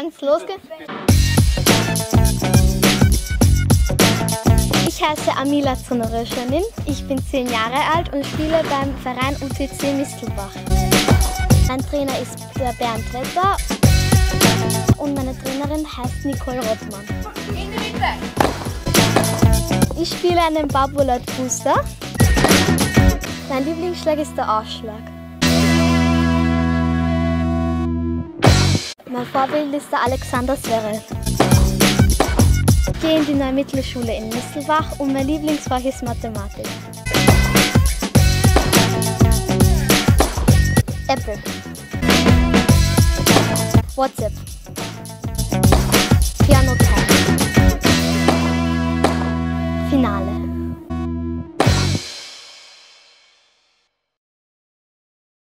Kann's losgehen? Ich heiße Amila Zonoröschenin. Ich bin zehn Jahre alt und spiele beim Verein UTC Mistelbach. Mein Trainer ist der Bernd Wetter und meine Trainerin heißt Nicole Rottmann. Ich spiele einen Babulat Booster. Mein Lieblingsschlag ist der Ausschlag. Mein Vorbild ist der Alexander Zverev. Ich gehe in die neue Mittelschule in Mistelbach und mein Lieblingsfach ist Mathematik. Apple. WhatsApp.